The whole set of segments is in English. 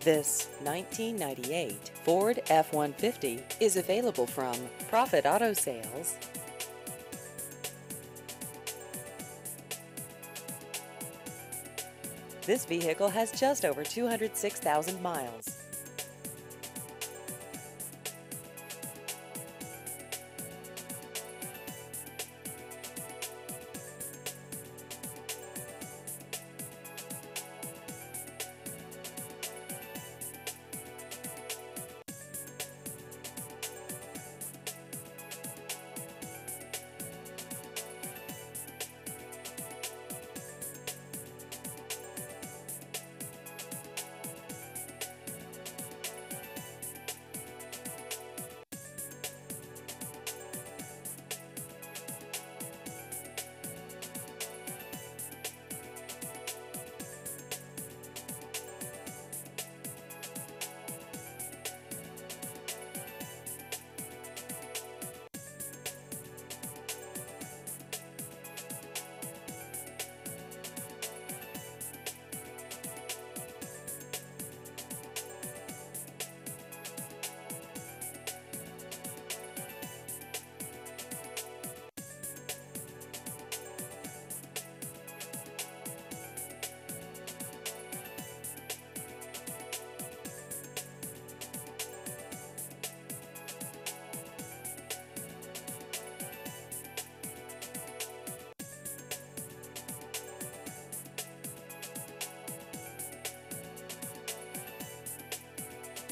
This 1998 Ford F-150 is available from Proffitt Auto Sales. This vehicle has just over 206,000 miles.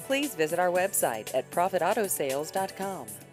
Please visit our website at proffittautosales.com.